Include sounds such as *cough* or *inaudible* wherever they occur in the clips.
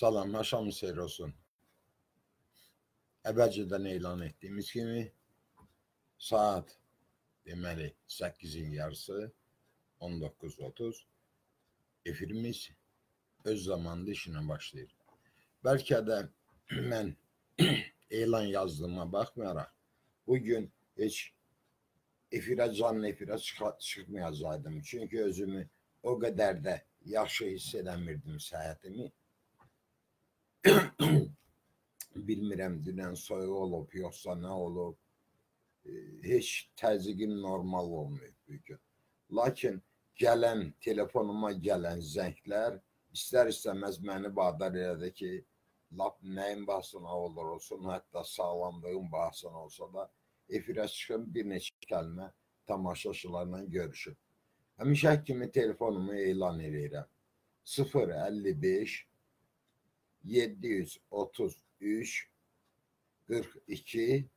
Salam, axşamınız xeyir olsun. Əvvəlcədən elan etdiyimiz kimi saat deməli 8-in yarısı 19.30 efirimiz öz zamanında işinə başlayır. Bəlkə də *clears throat* mən *clears throat* elan yazdığıma baxmayaraq bugün heç efirə canlı efirə çıxmayacaqdım. Çünki özümü o qədər də yaxşı hiss eləmirdim səhhətimi. Bilmirəm dünən soyuq olub, yoxsa nə olub. E, Heç təzyiqim normal olmayıb bugün. Lakin gələn telefonuma gələn zənglər istər-istəməz məni vadar elədi ki, lap nəyin bahsına olur olsun, hətta sağlamlığın bahsına olsa da efirə çıxım bir neçə kəlmə tamaşaçılarla görüşüm. Həmişə kimi telefonumu elan edirəm. 055 733 42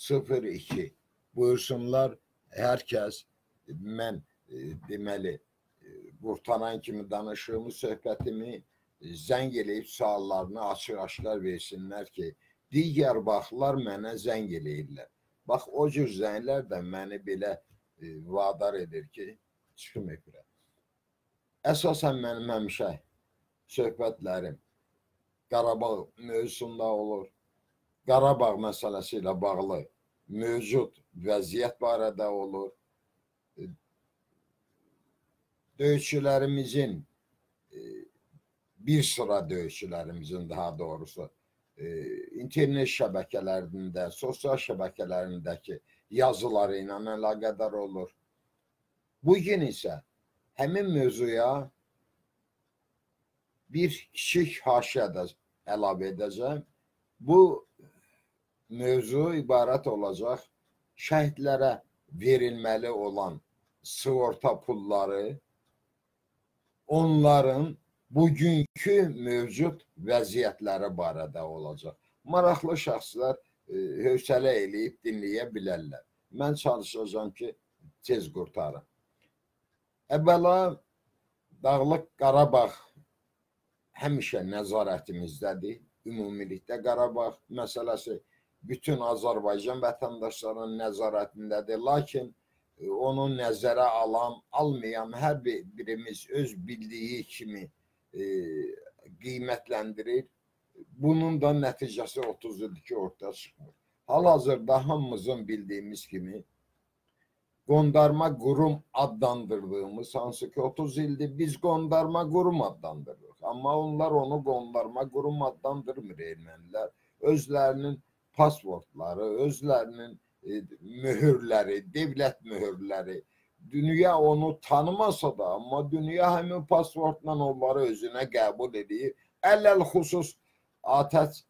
02 buyursunlar hər kəs mən e, deməli e, qurtaran kimi danışığımı, söhbətimi zəng eləyib suallarını açıq-aşkar versinlər ki, digər vaxtlar mənə zəng eləyirlər. Bax o cür zənglər də məni belə e, vadar edir ki, çıxım efirə. Əsasən mənim həmişə söhbətlərim Qarabağ mövzusunda olur. Qarabağ məsələsi ilə bağlı mövcud vəziyyət barədə olur. E, Döyüşçülərimizin e, bir sıra döyüşçülərimizin daha doğrusu e, internet şəbəkələrində, sosial şəbəkələrindəki yazıları ilə əlaqədar olur. Bu gün isə həmin mövzuya bir kiçik haşiyə də əlavə edəcəm. Bu mövzu ibarət olacaq şəhidlərə verilməli olan sığorta pulları onların bugünkü mövcud vəziyyətləri barədə olacaq. Maraqlı şəxslər e, hövsələ eləyib dinləyə bilərlər. Mən çalışacağam ki, tez qurtarım. Əvvəla Dağlıq Qarabağ həmişə nəzarətimizdədir. Ümumilikdə Qarabağ məsələsi bütün Azərbaycan vətəndaşlarının nəzarətindədir. Lakin e, onu nəzərə alan, almayan hər bir birimiz öz bildiyi kimi e, qiymətləndirir. Bunun da nəticəsi 30 ildir ki, ortaya çıxmır. Hal-hazırda hamımızın bildiyimiz kimi qondarma qurum adlandırdığımız hansı ki 30 ildir biz qondarma qurum adlandırırıq. Amma onlar onu qondarma qurum adlandırmır ermənilər. Özlərinin pasportları, özlərinin e, mühürləri, dövlət mühürləri, dünya onu tanımasa da, amma dünya həmin pasportla onları özünə qəbul edir. Ələl xüsus ATƏC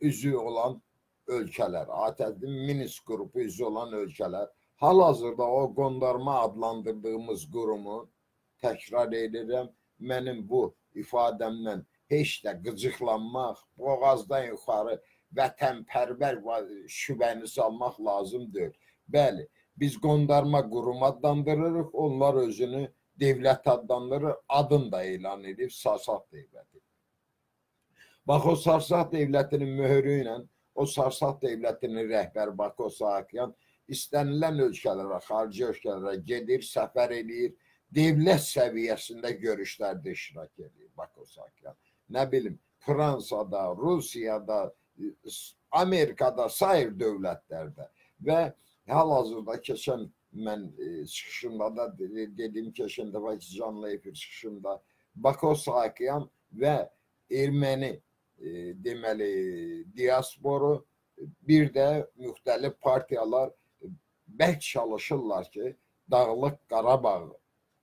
üzvü olan ölkələr, ATƏC-in Minsk qrupu üzvü olan ölkələr hal-hazırda o qondarma adlandırdığımız qurumu təkrar edirəm. Mənim bu ifadəmdən heç də qıcıqlanmaq, boğazdan yuxarı vətənpərvər şübhəni salmaq lazım deyil. Bəli, biz qondarma qurum adlandırırıq, onlar özünü devlət adlandırır, adını da elan edib Sarsaq devləti. Bax o Sarsaq devlətinin möhürü ilə o Sarsaq devlətinin rəhbəri Bako Saakyan istənilən ölkələrə, xarici ölkələrə gedir, səfər eləyir, devlət səviyyəsində görüşlərdə iştirak edir Bako Saakyan. Nə bilim, Fransada, Rusiyada, Amerikada, sair dövlətlərdə və hal-hazırda keçən mən e, çıxışımda da de- dedim keçən dəfə ki, canlı efir çıxışımda Bako Saakyan və erməni e, deməli diasporu bir də müxtəlif partiyalar bərk çalışırlar ki, Dağlıq Qarabağ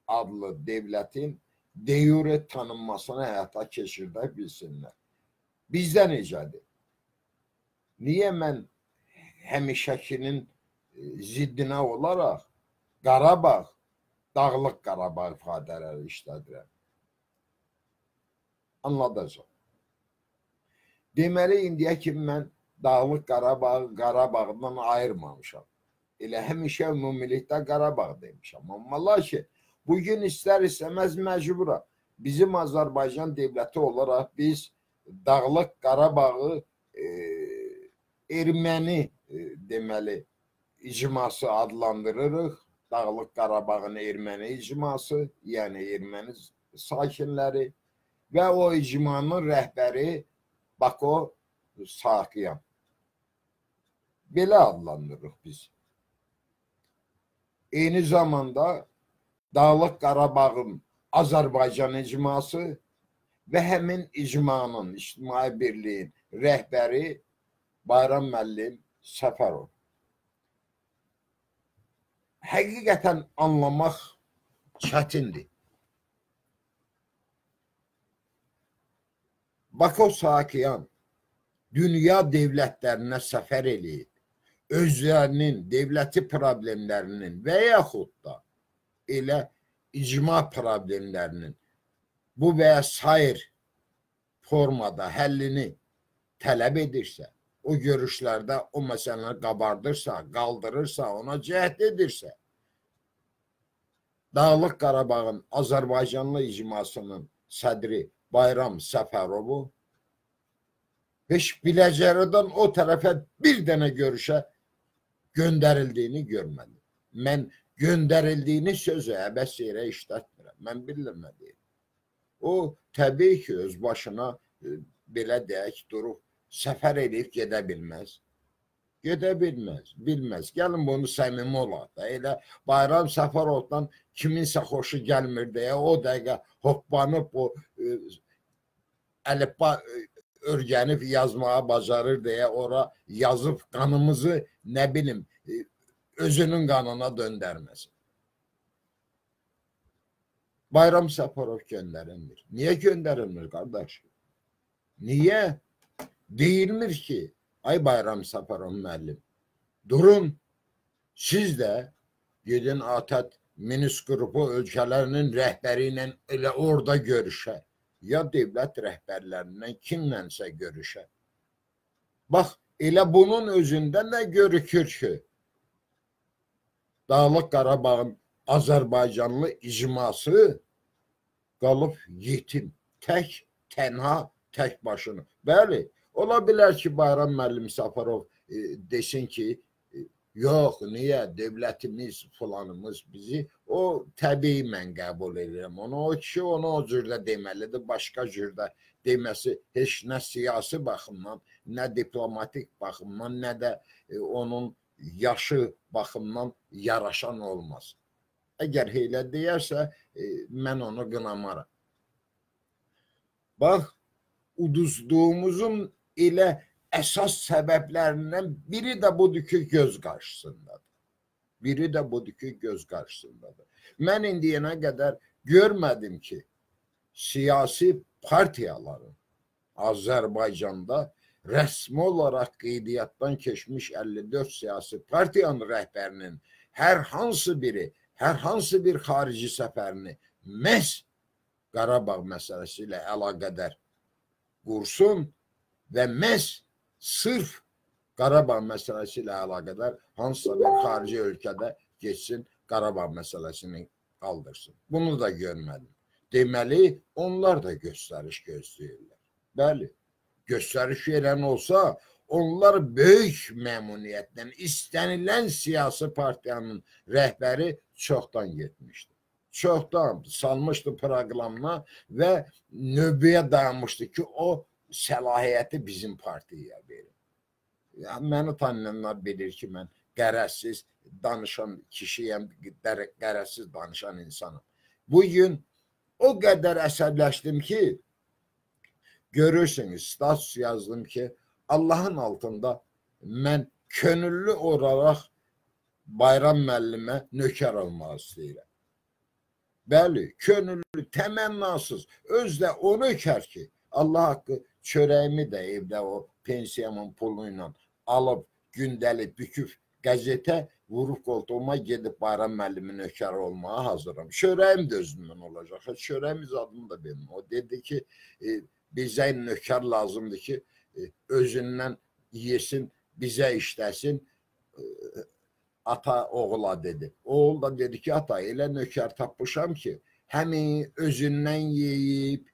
adlı dövlətin deyure tanınmasını həyata keçirdə bilsinlər. Bizdə necədir? Niyə mən həmişəkinin e, ziddinə olaraq Qarabağ, Dağlıq Qarabağ ifadələri işlədirəm? Anladacaq. Deməli, indiyə kimi mən Dağlıq Qarabağı Qarabağdan ayırmamışam. Elə həmişə ümumilikdə Qarabağ demişəm. Amma lakin bugün istər istəməz məcburam. Bizim Azərbaycan dövləti olaraq biz Dağlıq Qarabağı e, erməni e, deməli icması adlandırırıq. Dağlıq Qarabağın erməni icması, yəni erməni sakinləri və o icmanın rəhbəri Bako Sakyan. Belə adlandırırıq biz. Eyni zamanda Dağlıq Qarabağın Azərbaycan icması və həmin icmanın, İctimai Birliyin rəhbəri Bayram müəllim Səfərov. Həqiqətən anlamaq çətindir. Bako Sakiyan dünya devlətlərinə səfər eləyib. Özlərinin devləti problemlərinin və yaxud da elə icma problemlərinin bu və ya formada həllini tələb edirsə, o görüşlərdə o məsələni qabardırsa, qaldırırsa, ona cəhd edirsə, Dağlıq Qarabağın Azərbaycanlı icmasının sədri Bayram Səfərovu heç Biləcəridən o tərəfə bir dənə görüşə göndərildiyini görmədim. Mən göndərildiyini sözü əbəs yerə işlətmirəm. Mən bilirəm nə deyim. O təbii ki, öz başına e, belə deyək, durub səfər edib gedə bilməz. Gedə bilməz, bilməz. Gəlin bunu səmimi olaq da. Elə Bayram Səfərovdan kiminsə xoşu gəlmir deyə o dəqiqə hoppanıb o e, əlifba e, örgənib yazmağa bacarır deyə ora yazıb qanımızı nə bilim e, özünün qanına döndərməsin. Bayram Səfərov göndərilmir. Niyə göndərilmir qardaş? Niyə? Deyilmir ki, ay Bayram Səfərov müəllim, durun, siz də gedin ATƏT Minsk qrupu ölkələrinin rəhbəri ilə elə orada görüşə. Ya dövlət rəhbərlərindən kimlənsə görüşə. Bax, elə bunun özündə nə görükür ki, Dağlıq Qarabağın Azərbaycanlı icması qalıb yetim, tək, tənha, tək başına. Bəli, ola bilər ki, Bayram müəllim Səfərov e, desin ki, yox, niyə dövlətimiz, filanımız bizi o təbii mən qəbul edirəm. Onu o kişi onu o cürdə deməlidir, başqa cürdə deməsi heç nə siyasi baxımdan, nə diplomatik baxımdan, nə də e, onun yaşı baxımdan yaraşan olmaz. Əgər heylə deyərsə, e, mən onu qınamaram. Bax, uduzduğumuzun elə əsas səbəblərindən biri də budur ki, göz qarşısındadır. Biri də budur ki, göz qarşısındadır. Mən indiyənə qədər görmədim ki, siyasi partiyaların Azərbaycanda rəsmi olaraq qeydiyyatdan keçmiş 54 siyasi partiyanın rəhbərinin hər hansı biri hər hansı bir xarici səfərini məhz Qarabağ məsələsi ilə əlaqədar qursun və məhz sırf Qarabağ məsələsi ilə əlaqədar hansısa bir xarici ölkədə geçsin Qarabağ məsələsini qaldırsın. Bunu da görmədim. Deməli, onlar da göstəriş gözləyirlər. Bəli, göstəriş verən olsa, onlar böyük məmnuniyyətlə istənilən siyasi partiyanın rəhbəri çoxdan getmişdi. Çoxdan salmışdı proqramına və növbəyə dayanmışdı ki, o səlahiyyəti bizim partiyaya verin. Yəni, məni tanıyanlar bilir ki, mən qərəzsiz danışan kişiyəm, qərəzsiz danışan insanım. Bugün o qədər əsəbləşdim ki, görürsünüz, status yazdım ki, Allahın altında mən könüllü olaraq Bayram müəllimə nökər olmaq istəyirəm. Bəli, könüllü, təmənnasız, öz də o nökər ki, Allah haqqı çörəyimi də evdə o pensiyamın pulu ilə alıb, gündəlik büküb qəzetə vurub qoltuğuma gedib Bayram müəllimin nökər olmağa hazıram. Çörəyim də özümdən olacaq. Çörəyimiz adını da bilmir. O dedi ki, e, bizə nökər lazımdır ki, özündən yesin, bizə işləsin. Ata oğula dedi. Oğul da dedi ki, ata elə nökər tapmışam ki, həmi özündən yeyib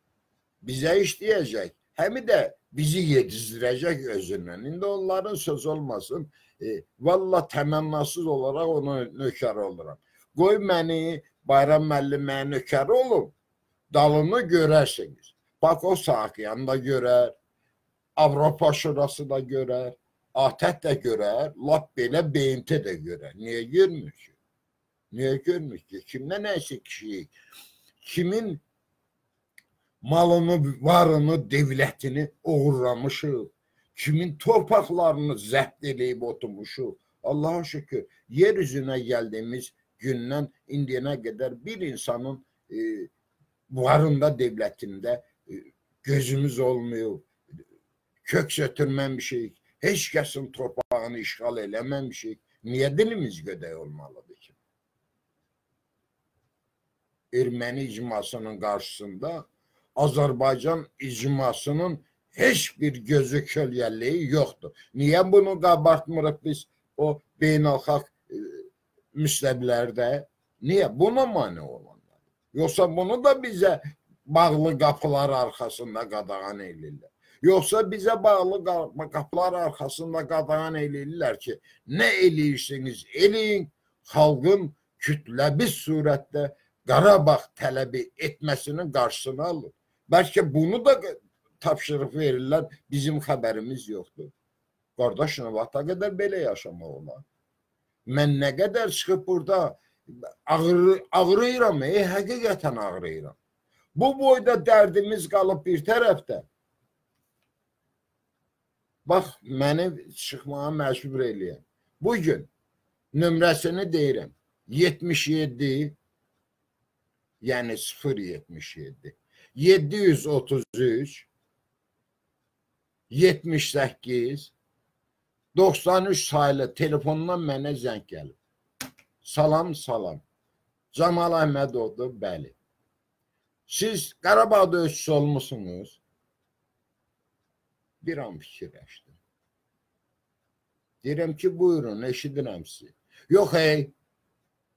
bizə işləyəcək, Hem de bizi yetiştirecek özünden. İndi onların söz olmasın. E, valla temennasız olarak ona nöker olurum. Qoy məni Bayram müəllimə nökər olub, dalını görərsiniz. Bak o Sakiyan da görer, Avropa Şurası da görer, ATƏT de görer, lap belə BMT de görer. Niye görmür ki? Niye görmür ki? Kimden neyse kişi, kimin malını, varını, devlətini uğurlamışıq, kimin torpaqlarını zəbt eləyib oturmuşuq. Allah'a şükür yer üzünə gəldiyimiz gündən indiyənə qədər bir insanın e, varında, devlətində e, gözümüz olmuyor. Kök götürməmişik. Heç kəsin torpağını işğal eləməmişik. Niyə dilimiz gödək olmalıdır ki? Erməni icmasının qarşısında Azərbaycan icmasının heç bir gözü kölgəliyi yoxdur. Niyə bunu qabartmırıq biz o beynəlxalq e, müstəbilərdə? Niyə? Buna mane olanlar. Yoxsa bunu da bizə bağlı qapılar arxasında qadağan eləyirlər. Yoxsa bizə bağlı qapılar arxasında qadağan eləyirlər ki, nə eləyirsiniz, eləyin, xalqın kütləvi surətdə Qarabağ tələbi etməsinin qarşısını alın. Bəlkə bunu da tapşırıq verirlər, bizim xəbərimiz yoxdur. Qardaş, vaxta qədər belə yaşamaq olar? Mən nə qədər çıxıb burada ağır, ağrıyıram, ey, həqiqətən ağrıyıram. Bu boyda dərdimiz qalıb bir tərəfdə. Bax, məni çıxmağa məcbur eləyən. Bugün nömrəsini deyirəm. 77 yəni 077 733 78 93 sayılı telefondan mənə zəng gəlib. Salam, salam. Camal Əhmədovdur, bəli. Siz Qarabağ döyüşçüsü olmusunuz? Bir an fikirləşdim. Deyirəm ki, buyurun, eşidirəm sizi. Yox, ey,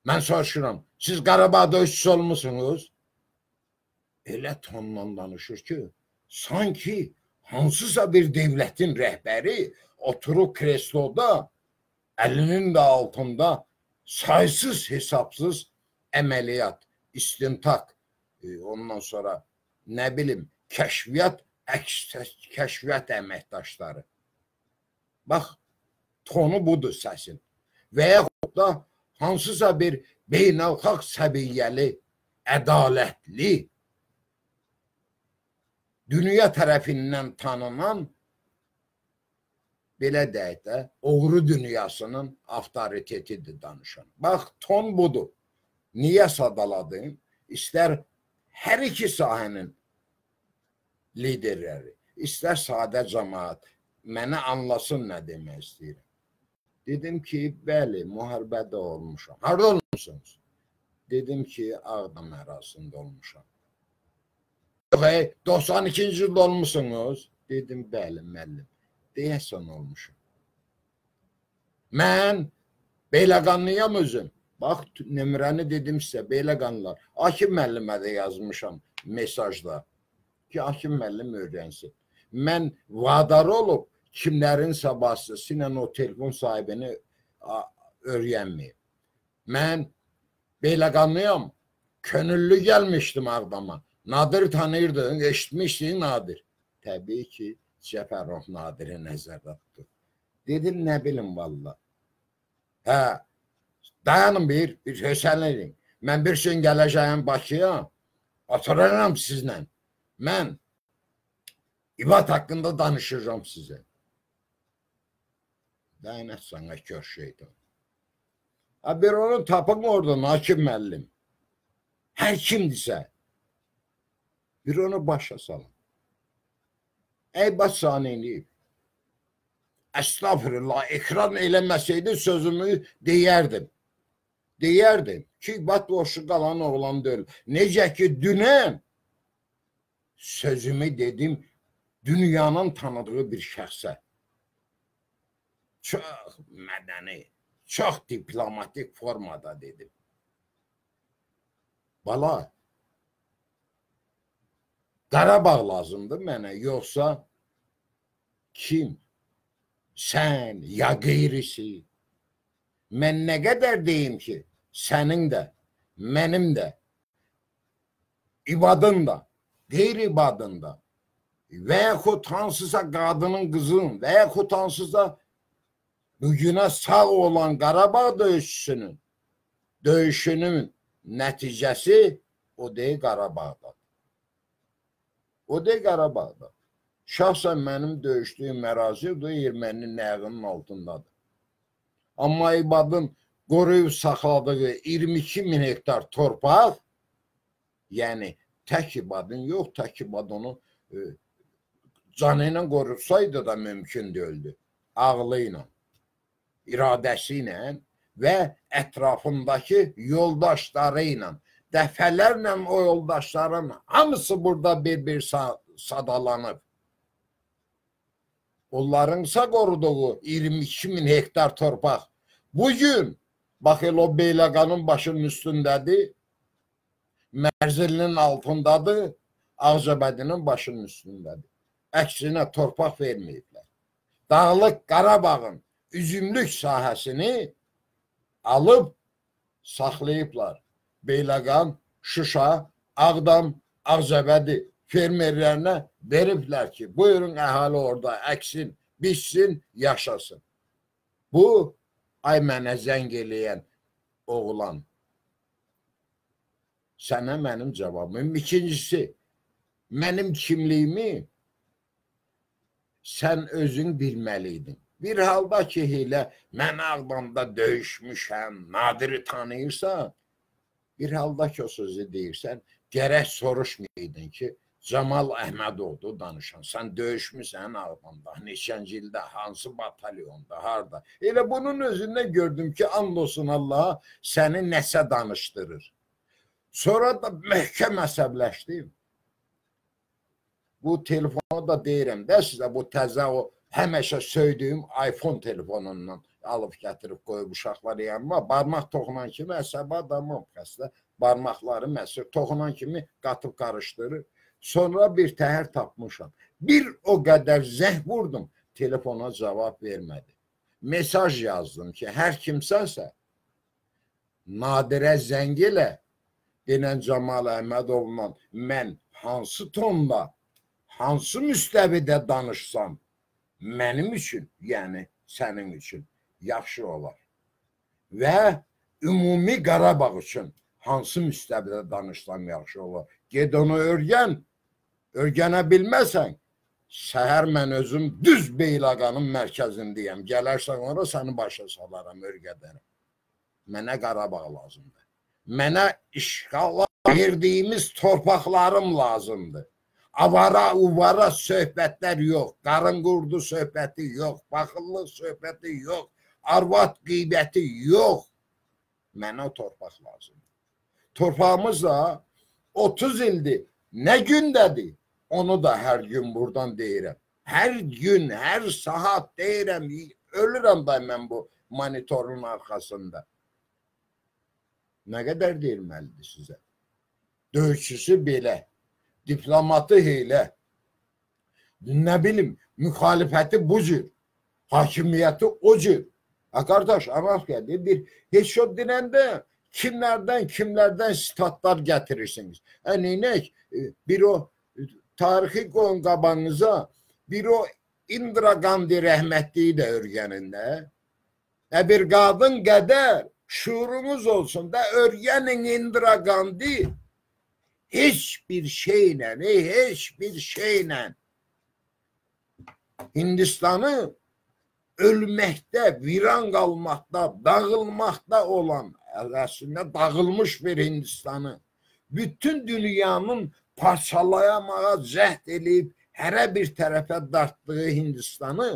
mən soruşuram. Siz Qarabağ döyüşçüsü olmusunuz? Elə tonla danışır ki, sanki hansısa bir devlətin rəhbəri oturub kresloda əlinin də altında saysız hesapsız əməliyyat, istintak, e, ondan sonra nə bilim, kəşfiyyat, əks kəşfiyyat əməkdaşları. Bax, tonu budur səsin. Və yaxud da hansısa bir beynəlxalq səviyyəli, ədalətli dünya tərəfindən tanınan belə deyək də, oğru dünyasının avtoritetidir danışan. Bax, ton budur. Niyə sadaladın? İstər hər iki sahənin liderləri, istər sadə cəmaat mənə anlasın nə demək istəyirəm. Dedim ki, bəli, müharibədə olmuşam. Harada olmusunuz? Dedim ki, Ağdam ərazisində olmuşam. 92-ci ildə olmusunuz? Dedim, bəli, müəllim. Deyəsən olmuşum. Mən Beyləqanlıyam özüm. Bax, nömrəni dedim sizə, Beyləqanlılar. Akim müəllimə də yazmışam mesajda ki, Akim müəllim öyrənsin. Mən vadar olub kimlərin sabahsızı o telefon sahibini öyrənməyim. Mən Beyləqanlıyam. Könüllü gəlmişdim Ağdama. Nadir tanıyırdın, eşitmişdin Nadir. Təbii ki, Cəfərov Nadiri nəzərdə tutdu. Dedim, nə bilim valla. Hə, dayanın bir, bir hösənləyin. Mən bir gün gələcəyim Bakıya, oturaram sizlə. Mən İbat haqqında danışacağım sizə. Dayanət sana kör şeytan. Ha, bir onu tapın orada, Nakib müəllim. Hər kimdirsə, bir onu başa salın. Ey baş saniyini estağfurullah ekran eləməsəydi sözümü deyərdim. Deyərdim ki, bat boşu qalan oğlan deyil. Necə ki, dünən sözümü dedim dünyanın tanıdığı bir şəxsə. Çox mədəni, çox diplomatik formada dedim. Bala, Qarabağ lazımdır mənə, yoxsa kim? Sən ya qeyrisi? Mən nə qədər deyim ki, sənin də, mənim də, ibadın da, qeyri-ibadın da və yaxud hansısa qadının, qızın və yaxud hansısa bugünə sağ olan Qarabağ döyüşçüsünün döyüşünün nəticəsi o deyil Qarabağda. O deyil Qarabağda. Şahsən mənim döyüşdüyüm ərazi o erməninin ayağının altındadır. Amma İbadın qoruyub saxladığı 22 min hektar torpaq, yəni tək İbadın yox, tək İbad onu e, canı ilə qorusaydı da mümkün deyildi. Ağlı ilə, iradəsi ilə və ətrafındakı yoldaşları ilə dəfələrlə o yoldaşların hamısı burada bir-bir sadalanıb. Onlarınsa qoruduğu 22 min hektar torpaq bugün bax elə o Beyləqanın başının üstündədir. Mərzilinin altındadır. Ağcabədinin başının üstündədir. Əksinə torpaq verməyiblər. Dağlıq Qarabağın üzümlük sahəsini alıb saxlayıblar. Beyləqan, Şuşa, Ağdam, Ağcabədi fermerlərinə veriblər ki, buyurun əhali orada əksin, biçsin, yaşasın. Bu ay mənə zəng eləyən oğlan. Sənə mənim cavabım. İkincisi, mənim kimliyimi sən özün bilməliydin. Bir halda ki, elə mən Ağdamda döyüşmüşəm, Nadiri tanıyırsan, bir halda ki, o sözü deyirsən, gərək soruşmayaydın ki, Camal Əhmədovdur danışan. Sən döyüşmüsən Ağdamda, neçənci ildə, hansı batalyonda, harda. Elə bunun özündə gördüm ki, and olsun Allaha səni nəsə danışdırır. Sonra da məhkəm əsəbləşdim. Bu telefonu da deyirəm də sizə bu təzə o həmişə söydüyüm iPhone telefonundan alıb gətirib qoyub uşaqlar yanıma. Barmaq toxunan kimi əsəbi adamım xəstə. Barmaqları məsir toxunan kimi qatıb qarışdırır. Sonra bir təhər tapmışam. Bir o qədər zəng vurdum, telefona cavab vermədi. Mesaj yazdım ki, hər kimsənsə Nadirə zəng elə, denən Camal Əhmədovla mən hansı tonda, hansı müstəvidə danışsam, mənim üçün, yəni sənin üçün yaxşı olar. Və ümumi Qarabağ üçün hansı müstəvidə danışsam yaxşı olar. Ged onu örgən, Örgənə bilməsən, səhər mən özüm düz Beylaqanın mərkəzindəyəm. Gələrsən ora səni başa salaram, örgədərəm. Mənə Qarabağ lazımdır. Mənə işğala verdiyimiz torpaqlarım lazımdır. Avara, uvara söhbətlər yox, qarın qurdu söhbəti yox, baxıllıq söhbəti yox, arvad qeybəti yox. Mənə torpaq lazımdır. Torpağımız da 30 ildir. Nə gündədir? Onu da hər gün buradan deyirəm. Hər gün, hər saat deyirəm. Ölürəm da mən bu monitorun arxasında. Nə qədər deyilməlidir sizə? Döyüşçüsü belə, diplomatı elə. Nə bilim, müxalifəti bu cür, hakimiyyəti o cür. Ha qardaş, anaq gəlir, bir heç o dinəndə kimlərdən, kimlərdən sitatlar gətirirsiniz. Hə, neynək, bir o tarixi qoyun qabağınıza bir o Indira Gandhi rəhmətliyi də örgənində. Nə bir qadın qədər şuurumuz olsun da örgənin Indira Gandhi heç bir şeylə, heç bir şeylə Hindistanı ölməkdə, viran qalmaqda, dağılmaqda olan, əslində dağılmış bir Hindistanı bütün dünyanın parçalayamağa cəhd eləyib hərə bir tərəfə dartdığı Hindistanı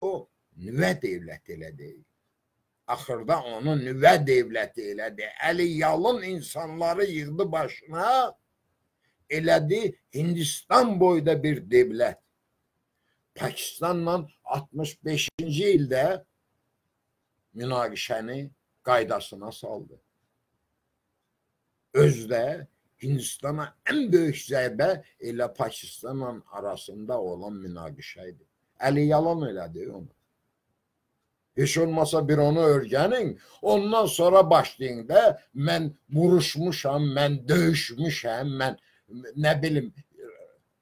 o nüvə dövləti elədi. Axırda onu nüvə dövləti elədi. Əli yalın insanları yığdı başına, elədi Hindistan boyda bir dövlət. Pakistanla 65-ci ildə münaqişəni qaydasına saldı. Özdə Hindistan'a ən böyük zərbə elə Pakistanla arasında olan münaqişə idi. Əli yalan elədi onu. Heç olmasa bir onu öyrənin. Ondan sonra başlayın da mən vuruşmuşam, mən döyüşmüşəm, mən nə bilim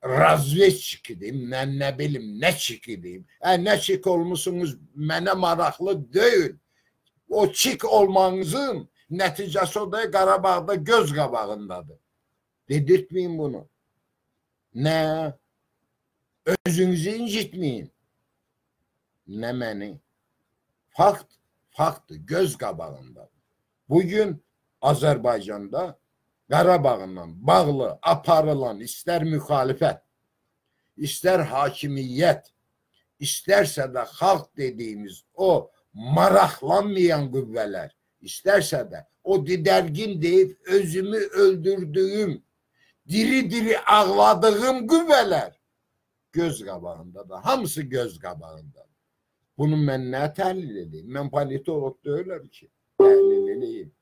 razvedçik idim, nə, nə bilim, nə çik idim. Ə, nə çik olmusunuz mənə maraqlı deyil. O çik olmanızın nəticəsi o da Qarabağda göz qabağındadır. Dedirtməyin bunu. Nə? Özünüzü incitməyin. Nə məni? Fakt, faktdır, göz qabağında. Bugün Azərbaycanda Qarabağla bağlı aparılan istər müxalifət, istər hakimiyyət, istərsə də xalq dediyimiz o maraqlanmayan qüvvələr, istərsə də o didərgin deyib özümü öldürdüyüm, diri-diri ağladığım qüvvələr göz qabağındadır. Hamısı göz qabağındadır. Bunu mən nə təhlil edeyim? Mən politolog deyiləm ki. Təhlil edeyim.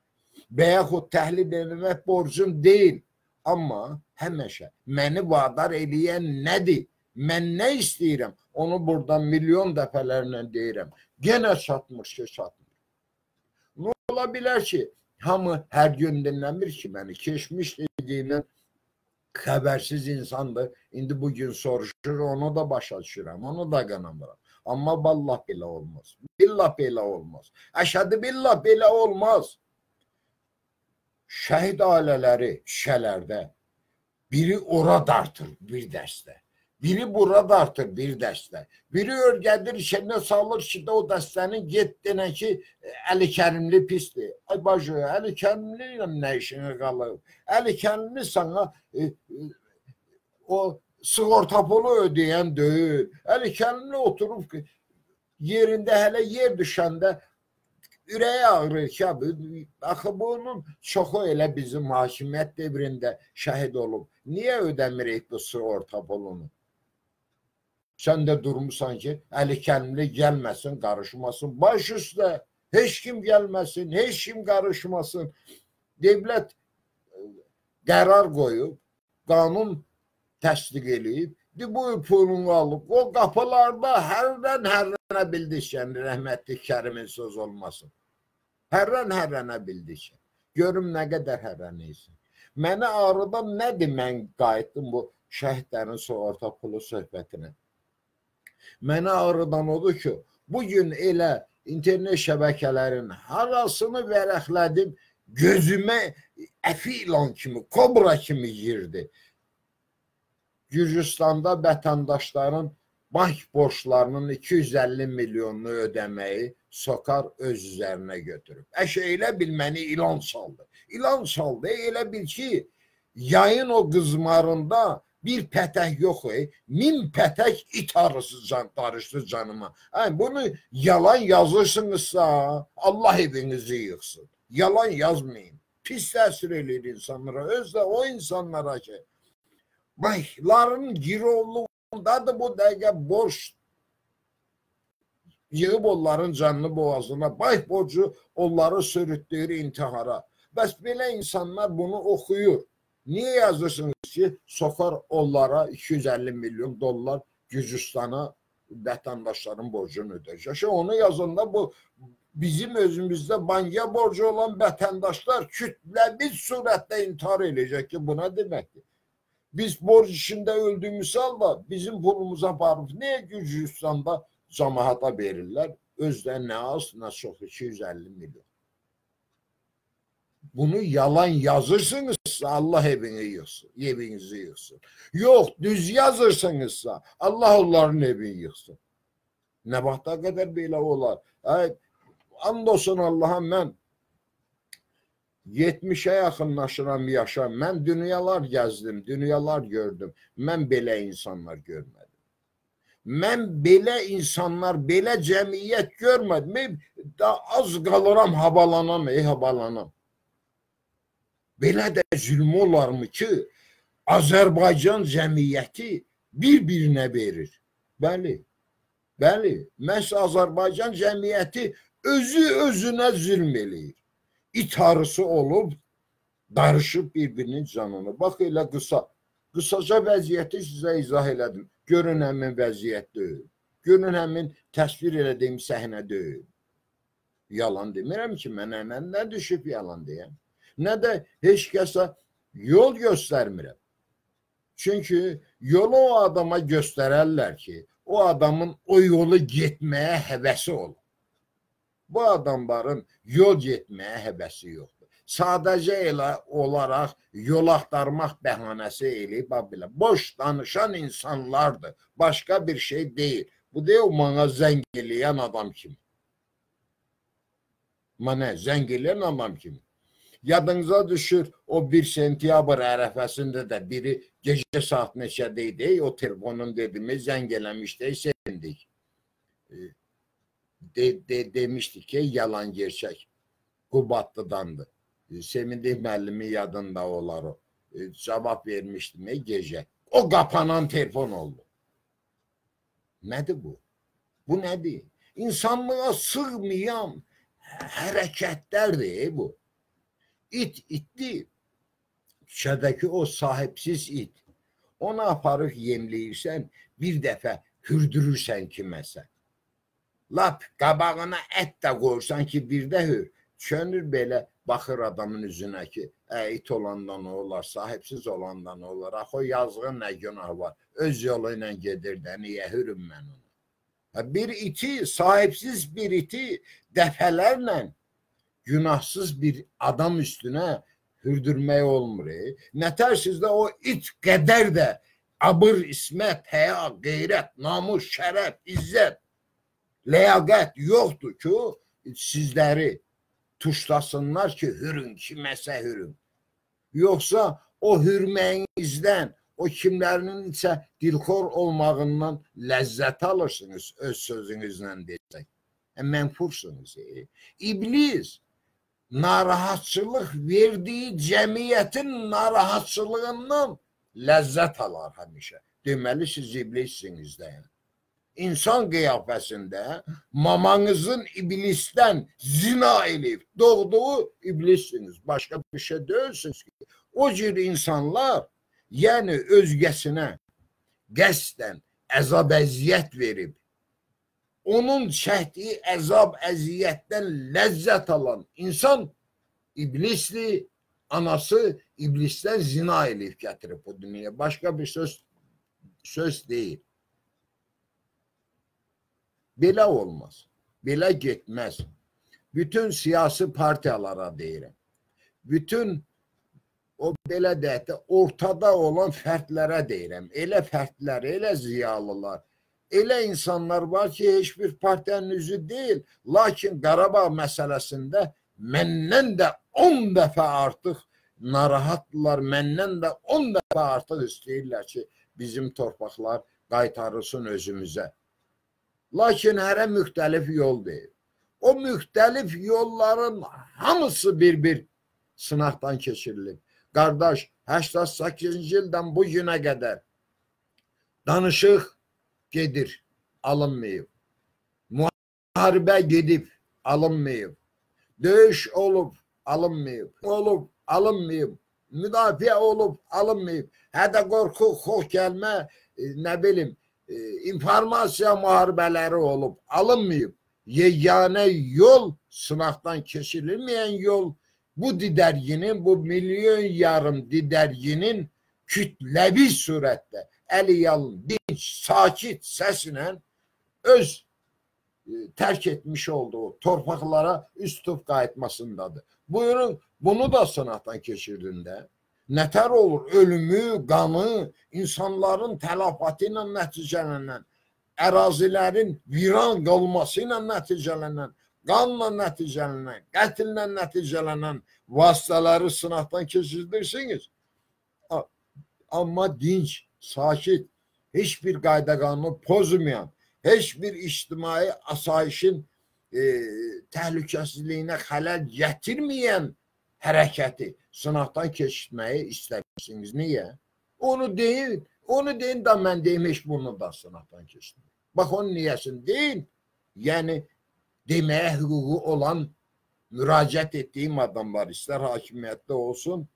Və yaxud təhlil etmək borcum deyil. Amma həmişə məni vadar eləyən nədir? Mən nə istəyirəm? Onu buradan milyon dəfələrlə deyirəm. Genə çatmır ki, çatmır. Nə ola bilər ki, hamı hər gün dinləmir ki, məni keçmiş dediyindən xəbərsiz insandır. İndi bugün soruşur, onu da başa düşürəm, onu da qanamıram. Amma vallah belə olmaz. Billah belə olmaz. Əşhədi billah belə olmaz. Şəhid ailələri şələrdə biri ora dartır bir dəstə. Biri bura dartır bir dəstə. Biri örgədir içərinə salır ki, o dəstənin get denə ki, Əli Kərimli pisdir. Ay bacı, Əli Kərimli ilə nə işinə qalır? Əli Kərimli sana e, e, o sığorta pulu ödəyən deyil. Əli kəndli oturub yerində hələ yer düşəndə ürəyi ağrır ki, axı bunun çoxu elə bizim hakimiyyət devrində şəhid olub. Niyə ödəmirik bu sığorta pulunu? Sən də durmusan ki, Əli Kərimli gəlməsin, qarışmasın. Baş üstə heç kim gəlməsin, heç kim qarışmasın. Devlət e, qərar qoyub, qanun təsdiq eləyib. Bu pulunu alıb. O qapılarda hərdən hərrənə bildikən rəhmətli Kərimin söz olmasın. Hərrən hərrənə bildikən. Görüm nə qədər hərrənəysin. Mənə ağrıdan nədir mən qayıtdım bu şəhidlərin sığorta pulu söhbətinə. Mənə ağrıdan odur ki, bugün elə internet şəbəkələrin harasını vərəqlədim, gözümə əfi ilan kimi, kobra kimi girdi. Gürcüstanda vətəndaşların bank borçlarının 250 milyonunu ödəməyi Sokar öz üzərinə götürüb. Əş elə bil ilan saldı. İlan saldı, elə bil ki, yayın o qızmarında bir pətək yox, e, min pətək it arısı can, darışdı canıma. Hə, bunu yalan yazırsınızsa, Allah evinizi yıxsın. Yalan yazmayın. Pis təsir edir insanlara. Özdə o insanlara ki, bankların girovluğundadır bu dəqiqə borç yığıb onların canını boğazına, bank borcu onları sürütdüyür intihara. Bəs belə insanlar bunu oxuyur. Niyə yazırsınız ki, sokar onlara 250 milyon dollar Gürcüstana vətəndaşların borcunu ödəyəcək. Onu yazanda bu bizim özümüzdə banka borcu olan vətəndaşlar kütləvi surətdə intihar edəcək ki, bu nə deməkdir? Biz borc içində öldüyümüz halda bizim pulumuza aparıb niyə Gürcüstanda cəmaata verirlər? Özdə nə az, nə çox 250 milyon. Bunu yalan yazırsınızsa Allah evini yıksın, evinizi yıksın. Yok düz yazırsınızsa Allah onların evini yıksın. Nə vaxta qədər belə olar? Ay, and Allaha mən 70'e yaxınlaşıram yaşa. Mən dünyalar gəzdim, dünyalar gördüm. Mən belə insanlar görmədim. Mən belə insanlar, belə cəmiyyət görmədim. Da az qalıram, havalanam, ey havalanam. Belə də zülm olarmı ki, Azərbaycan cəmiyyəti bir-birinə verir. Bəli. Bəli. Məhz Azərbaycan cəmiyyəti özü özünə zülm eləyir it arısı olub Darışıb bir-birinin canını. Bax elə qısa. Qısaca vəziyyəti sizə izah elədim. Görün həmin vəziyyət deyil. Görün həmin təsvir elədiyim səhnə deyil. Yalan demirəm ki, mənə nə, nə düşüb yalan deyəm. Nə də heç kəsə yol göstərmirəm. Çünki yolu o adama göstərərlər ki, o adamın o yolu getməyə həvəsi olur. Bu adamların yol getməyə həvəsi yoxdur. Sadəcə elə olaraq yol axtarmaq bəhanəsi eləyib belə boş danışan insanlardır. Başqa bir şey deyil. Bu deyil mənə zəng eləyən adam kimi. Mənə zəng eləyən adam kimi. Yadınıza düşür o 1 sentyabr ərəfəsində də biri gecə saat neçədə idi, o telefonun dedimi zəng eləmişdi. De, de, demişdik ki, yalan gerçək. Qubadlıdandır. Sevindik müəllimi yadında olar o. Cavab vermişdim gecə. O qapanan telefon oldu. Nədir bu? Bu nədir? İnsanlığa sığmayan hərəkətlərdir bu. İt itdi. Küçədəki o sahipsiz it. Onu aparıb yemləyirsən, bir dəfə hürdürürsən kiməsə. Lap qabağına ət də qoyursan ki, bir də hür. Çönür belə baxır adamın üzünə ki, it olandan olar, sahipsiz olandan olar. Axı o yazığın nə günahı var? Öz yolu ilə gedir də, niyə hürüm mən onu? Bir iti, sahipsiz bir iti dəfələrlə günahsız bir adam üstüne hürdürmək olmur. E? Nətər sizdə o it qədər də abır, ismət, həya, qeyrət, namus, şərəf, izzət, ləyaqət yoxdur ki, sizləri tuşlasınlar ki, hürün, kiməsə hürün. Yoxsa o hürməyinizdən, o kimlərinin isə dilxor olmağından ləzzət alırsınız öz sözünüzlə desək. E, mənfursunuz. E. İblis narahatçılık verdiği cemiyetin narahatçılığından lezzet alar həmişə. Deməli siz iblissiniz də. İnsan qiyafəsində mamanızın iblisdən zina eləyib doğduğu iblissiniz. Başqa bir şey deyilsiniz ki. O cür insanlar yəni özgəsinə qəsdən əzab əziyyət verib onun çəkdiyi əzab, əziyyətdən ləzzət alan insan iblisli, anası iblisdən zina eləyib gətirib bu dünyaya. Başqa bir söz söz deyil. Belə olmaz. Belə getməz. Bütün siyasi partiyalara deyirəm. Bütün o belə deyək də ortada olan fərdlərə deyirəm. Elə fərdlər, elə ziyalılar, Elə insanlar var ki, heç bir partiyanın üzü deyil. Lakin Qarabağ məsələsində məndən də 10 dəfə artıq narahatdılar. Məndən də 10 dəfə artıq istəyirlər ki, bizim torpaqlar qaytarılsın özümüzə. Lakin hərə müxtəlif yol. O müxtəlif yolların hamısı bir-bir sınaqdan keçirilib. Qardaş, 88-ci ildən bu günə qədər danışıq gedir, alınmayıb. Müharibə gedib, alınmayıb. Döyüş olub, alınmayıb. Olub, alınmayıb. Müdafiə olub, alınmayıb. Hədə qorxu, xoş gəlmə, e, nə bilim, informasiya müharibələri olub, alınmayıb. Yeganə yol, sınaqdan keçirilməyən yol, bu didərginin, bu milyon yarım didərginin kütləvi surətdə əli yalın, dinç, sakit səslə öz e, tərk etmiş olduğu torpaqlara üst tutub qayıtmasındadır. Buyurun, bunu da sınaqdan keçirdin də. Nətər olur? Ölümü, qanı, insanların tələfatı ilə nəticələnən, ərazilərin viran qalması ilə nəticələnən, qanla nəticələnən, qətillə nəticələnən vasitələri sınaqdan keçirdirsiniz. Amma dinç, sakit, hiçbir qayda qanunu pozmayan, heç bir ictimai asayişin e, təhlükəsizliyinə xələl gətirməyən hərəkəti sınaqdan keçirtməyi istəmişsiniz. Niyə? Onu deyin, onu deyin da mən deyim heç bunu da sınaqdan keçirtməyim. Bax onun niyəsini deyin. Yəni deməyə hüququ olan müraciət etdiyim adamlar istər hakimiyyətdə olsun,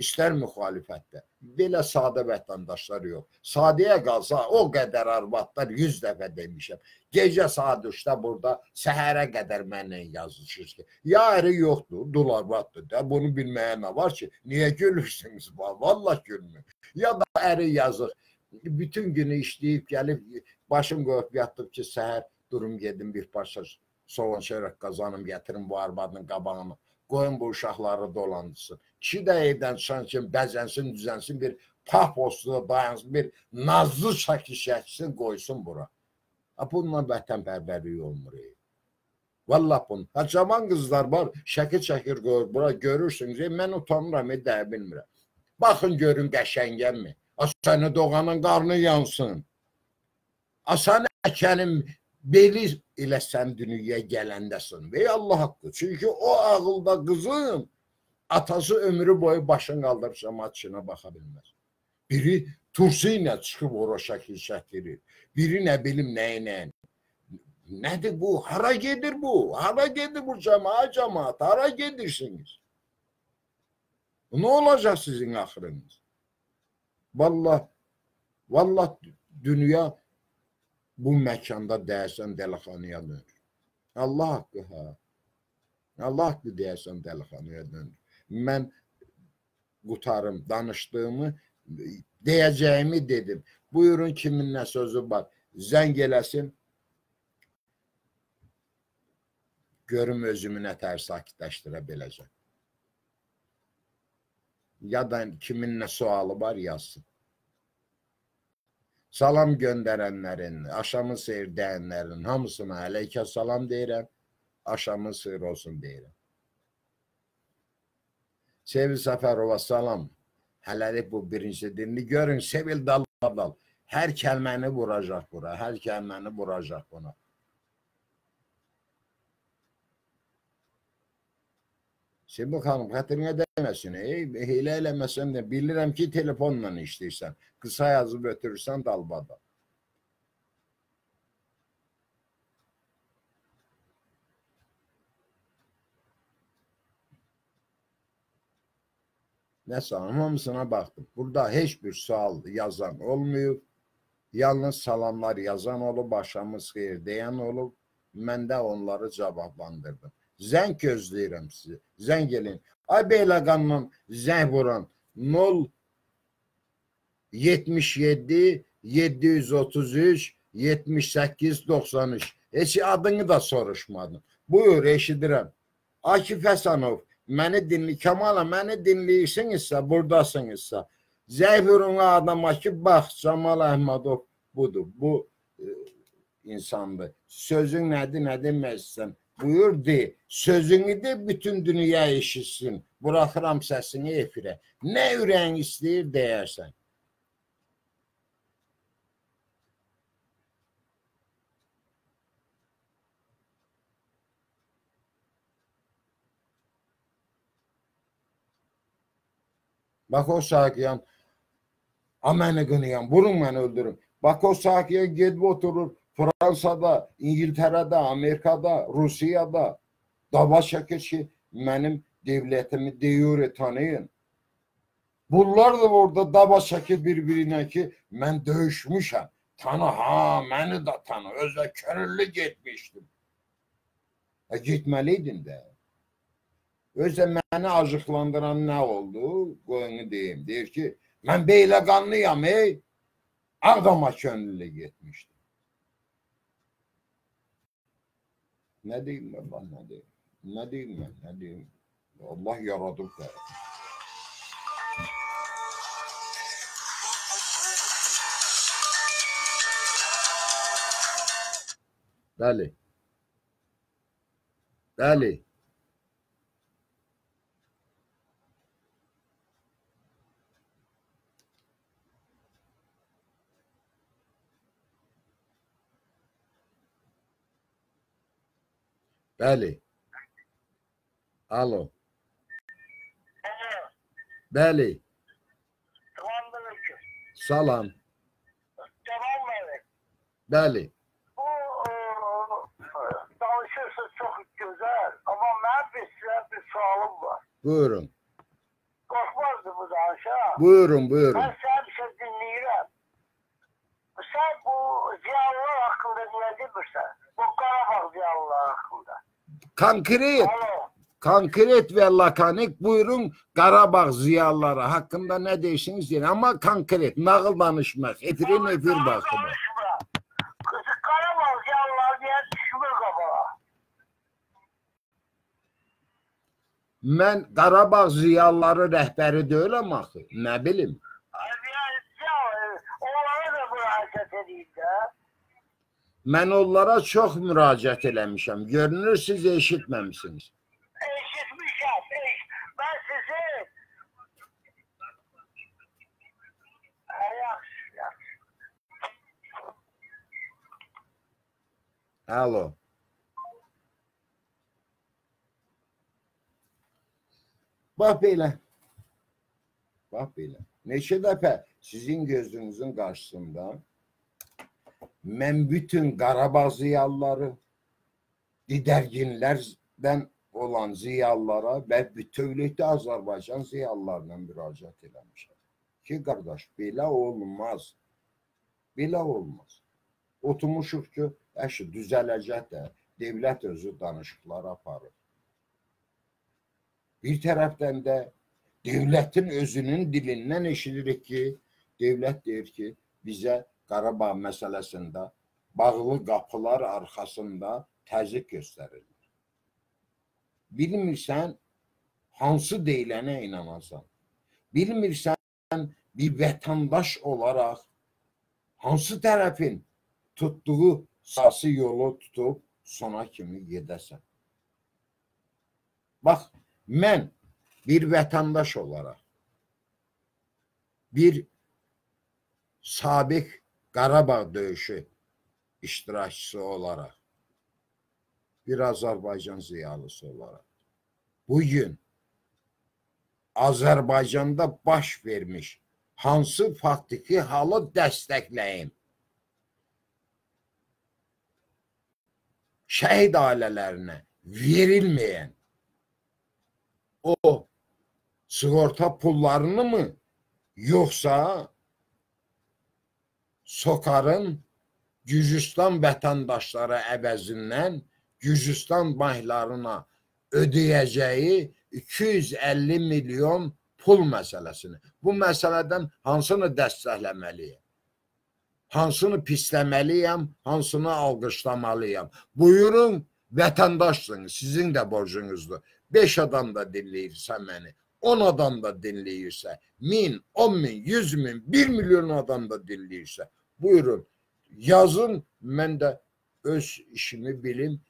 istər müxalifətdə. Belə sadə vətəndaşlar yox. Sadəyə qalsa o qədər arvadlar 100 dəfə demişəm. Gecə saat 3-də burada səhərə qədər mənlə yazışır ki, ya əri yoxdur, dul arvaddır da. Bunu bilməyə nə var ki? Niyə gülürsünüz? Vallahi gülmür. Ya da əri yazır. Bütün günü işləyib gəlib başım qoyub yatıb ki, səhər durum gedim bir parça soğan çörək qazanım, gətirim bu arvadın qabağına. Qoyun bu uşaqları dolandırsın. Kişi də evdən çıxan kimi bəzənsin, düzənsin, bir pah postu dayansın, bir nazlı şəkil şəkilsin, qoysun bura. Bununla vətənpərvərlik olmur. Ey. Vallah bunu. Ha, cavan qızlar var, şəkil çəkir qoyur bura, görürsünüz. Ey, mən utanıram, ey, dəyə bilmirəm. Baxın görün qəşəngənmi? Səni doğanın qarnı yansın. Asan əkənin beli ilə sən dünyaya gələndəsin. Və Allah haqqı. Çünki o ağılda qızın atası ömrü boyu başını cəmaat işinə baxa bilməz. Biri turşu ilə çıxıb ora şəkil çəkdirir. Biri nə bilim nə ilə. Nədir bu? Hara gedir bu? Hara gedir bu cəmaat cəmaat? Hara gedirsiniz? Ne olacak sizin ahırınız? Vallah, vallah dünya bu məkanda dəyəsən dəlixanaya dönür. Allah haqqı ha. Allah haqqı deyəsən dəlixanaya dönür. Mən qutarım, danışdığımı, deyəcəyimi dedim. Buyurun kimin nə sözü var. Zəng eləsin. Görüm özümü nə tər sakitləşdirə biləcəm. Ya da kimin nə sualı var yazsın. Salam göndərənlərin, aşamı seyir deyənlərin hamısına əleykə salam deyirəm. Aşamı seyir olsun deyirəm. Sevil Səfərova salam. Hələlik bu birinci dinli görün. Sevil dal-dal. Hər kəlməni vuracaq bura. Hər kəlməni vuracaq buna. Şimdi xanım, xətrinə dəyməsin. Ey, heylə eləməsən də bilirəm ki, telefonla işləyirsən. Qısa yazıb ötürürsən dalbada. Nəsə, hamısına baxdım. Burada heç bir sual yazan olmuyor. Yalnız salamlar yazan olub, başamız xeyir deyən olub. Mən də onları cavablandırdım. Zəng gözləyirəm sizi. Zəng elin. Ay Beyləqanla zəng vuran 0 77 733 78 93. Heç adını da soruşmadım. Buyur, eşidirəm. Akif Həsənov, məni dinli, Kamala, məni dinləyirsinizsə, buradasınızsa, zəng vurun adama ki, bax, Camal Əhmədov budur, bu e, insandır. Sözün nədir, nə istəyirəm? Buyur de, sözünü de bütün dünya eşitsin. Bırakıram sesini efire. Ne yüreğin isteyir deyersen. Bak o sakiyan, ameni kınayan, vurun beni öldürün. Bak o sakiyan gidip oturur, Fransada, İngiltərədə, Amerikada, Rusiyada dava çəkir ki, mənim devlətimi deyure tanıyın. Bunlar da orada dava çəkir bir-birinə ki, mən döyüşmüşəm. Tanı, ha, məni də tanı. Özə körüllü getmişdim. E, gitməliydin də. Özə məni acıqlandıran nə oldu? Qoyunu deyim. Deyir ki, mən beylə qanlıyam, ey. Ağdama könüllü getmişdim. Ne diyeyim ben lan ne diyeyim? Ne diyeyim ben ne diyeyim? Allah yaradı da. Bəli. Bəli. Bəli. Salam. Bəli. Bu e, danışırsınız çok güzel ama ben bir size bir sualım var. Buyurun. Korkmazdım sözümü danışam. Buyurun buyurun. Ben sen bir şey dinleyirəm. Sen bu ziyalılar hakkında ne demirsən? Bu Qarabağ ziyalılar Alo. konkret ve lakanik buyurun Qarabağ ziyalıları hakkında ne deyirsiniz deyin. Ama konkret, nağıl danışmaq, efirin efir diye kabağa. Mən Qarabağ ziyalıları rəhbəri deyiləm axı. Nə bilim. Yani ziyalı, onlara da müracaat edeyim de. Mən onlara çox müraciət eləmişəm. Görünür siz eşitməmisiniz. Eşitmişəm. Eş. Ben sizi... Alo. Bax belə. Bax belə. Neçə dəfə sizin gözünüzün qarşısında mən bütün Qarabağ ziyalıları, didərginlərdən olan ziyalılara və bütövlükdə Azərbaycan ziyalılarına müraciət eləmişəm. Ki, qardaş, belə olmaz. Belə olmaz. Oturmuşuq ki, əşi düzələcək də, devlət özü danışıqlar aparır. Bir tərəfdən də devlətin özünün dilindən eşidirik ki, devlət deyir ki, bizə Qarabağ məsələsində bağlı qapılar arxasında təzyiq göstərilir. Bilmirsən hansı deyilənə inanasan. Bilmirsən bir vətəndaş olaraq hansı tərəfin tutduğu sası yolu tutub sona kimi gedəsən. Bax, mən bir vətəndaş olaraq bir sabiq Qarabağ döyüşü iştirakçısı olaraq bir Azərbaycan ziyalısı olaraq bugün Azərbaycanda baş vermiş hansı faktiki halı dəstəkləyim? Şəhid ailələrinə verilməyən o sigorta pullarını mı yoxsa Sokarın Gürcistan vətəndaşları əvəzindən Gürcistan banklarına ödəyəcəyi 250 milyon pul məsələsini. Bu məsələdən hansını dəstəkləməliyəm? Hansını pisləməliyəm, hansını alqışlamalıyam? Buyurun, vətəndaşsınız, sizin də borcunuzdur. 5 adam da dinləyirsə məni, 10 adam da dinləyirsə, 1000, 10 min, 100 min, 1 milyon adam da dinləyirsə, buyurun, yazın, mən də öz işimi bilim,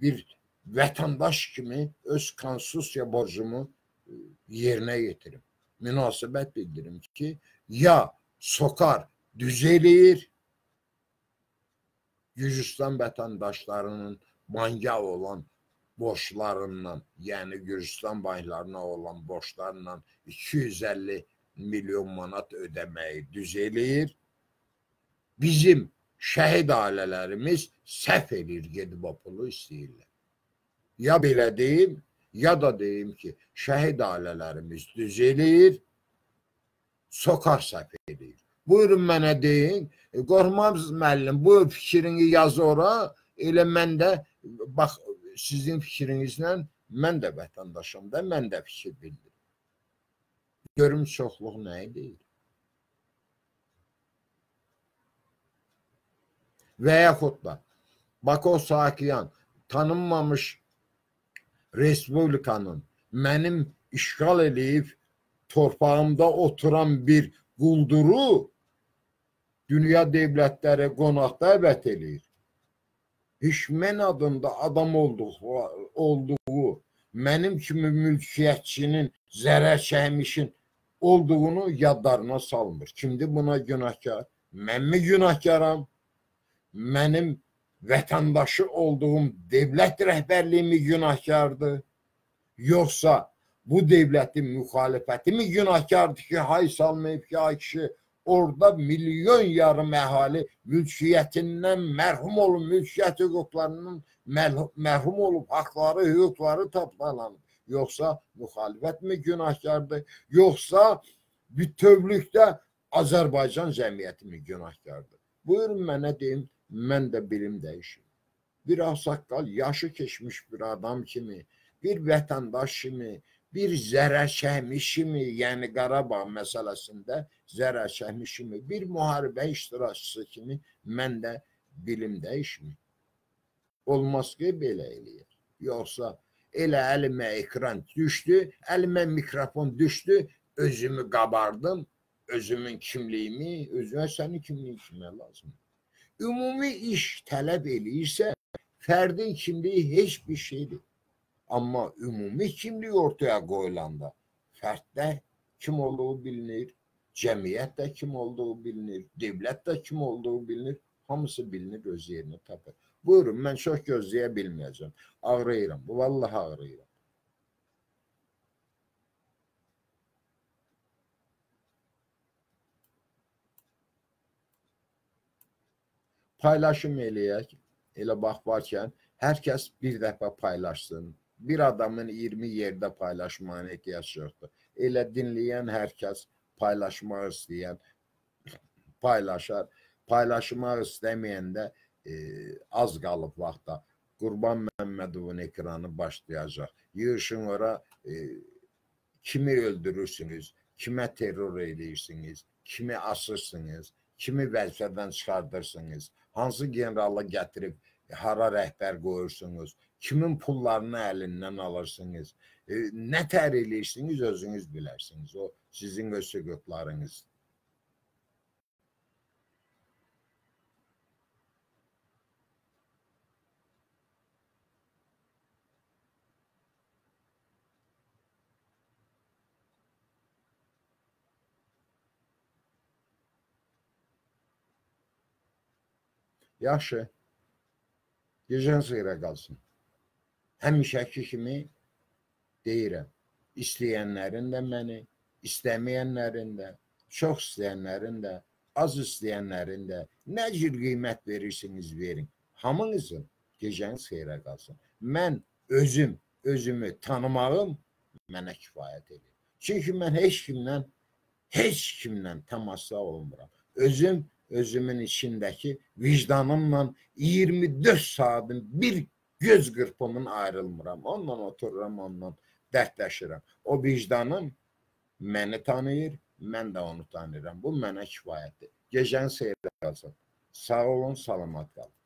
bir vətəndaş kimi öz konstitusiya borcumu e, yerinə yetirim. Münasibət bildirim ki, ya sokar düzəlir, Gürcistan vətəndaşlarının manga olan borçlarından, yəni Gürcistan banklarına olan borçlarla 250 milyon manat ödəməyi düzəlir. Bizim şəhid ailələrimiz səhv edir, gedib o pulu istəyirlər. Ya belə deyim, ya da deyim ki, şəhid ailələrimiz düzəlir, sokar səhv edir. Buyurun mənə deyin, e, Qorxmaz müəllim, bu fikrini yaz ora, elə mən də bax sizin fikrinizlə mən də vətəndaşım da, mən də fikir bildirim. Görüm çoxluq nə deyir. Və yaxud da Bako Sakyan tanınmamış Respublikanın mənim işğal eləyib torpağımda oturan bir qulduru dünya devlətləri qonaq dəvət eləyir. Hişmen adında adam olduğu, olduğu mənim kimi mülkiyyətçinin zərər çəkmişin olduğunu yadlarına salmır. Kimdir buna günahkar? Mən mi günahkaram? Mənim vətəndaşı olduğum devlət rəhbərliyimi günahkardır? Yoxsa bu devlətin müxalifəti mi günahkardır ki, hay salmayıb ki, ay kişi orada milyon yarım əhali mülkiyyətindən mərhum olub, mülkiyyət hüquqlarının mərhum olub, haqları, hüquqları tapdalanıb. Yoxsa müxalifət mi günahkardır? Yoxsa bütövlükdə Azərbaycan cəmiyyəti mi günahkardır? Buyurun mənə deyin, mən də bilim dəyişim. Bir ağsaqqal yaşı keçmiş bir adam kimi, bir vətəndaş kimi, bir zərər çəkmiş kimi, yəni Qarabağ məsələsində zərər çəkmiş kimi, bir müharibə iştirakçısı kimi mən də bilim dəyişmir. Olmaz ki, belə eləyir. Yoxsa elə əlimə ekran düşdü, əlimə mikrofon düşdü, özümü qabardım, özümün kimliyimi, özümə sənin kimliyin kimə lazımdır. Ümumi iş tələb eləyirsə, fərdin kimliyi heç bir şeydir. Amma ümumi kimlik ortaya qoyulanda fərddə kim olduğu bilinir, cəmiyyət də kim olduğu bilinir, dövlət də kim olduğu bilinir, hamısı bilinir öz yerini tapır. Buyurun, mən çox gözləyə bilməyəcəm. Ağrıyıram, vallahi ağrıyıram. Paylaşım eləyək. Elə bax varkən hər kəs bir dəfə paylaşsın. Bir adamın 20 yerdə paylaşmağına ehtiyac yoxdur. Elə dinləyən hər kəs paylaşmaq istəyən paylaşar. Paylaşmaq istəməyəndə e, az qalıb vaxta Qurban Məmmədovun ekranı başlayacaq. Yığışın ora e, kimi öldürürsünüz, kimə terror edirsiniz, kimi asırsınız, kimi vəzifədən çıxardırsınız, hansı generalı gətirib hara rəhbər qoyursunuz, kimin pullarını əlindən alırsınız, e, nə tər eləyirsiniz özünüz bilərsiniz. O sizin öz söhbətləriniz. Yaxşı. Gecən xeyrə qalsın. Həmişəki kimi deyirəm. İstəyənlərin də məni, istəməyənlərin də, çox istəyənlərin də, az istəyənlərin də nə cür qiymət verirsiniz verin. Hamınızın gecəniz xeyrə qalsın. Mən özüm, özümü tanımağım mənə kifayət edir. Çünki mən heç kimdən, heç kimdən təmasda olmuram. Özüm özümün içindəki vicdanımla 24 saatın bir göz qırpımın ayrılmıram. Ondan otururam, ondan dərdləşirəm. O vicdanım məni tanıyır, mən də onu tanıyıram. Bu mənə kifayətdir. Gecən seyr qalsın. Sağ olun, salamat qalın.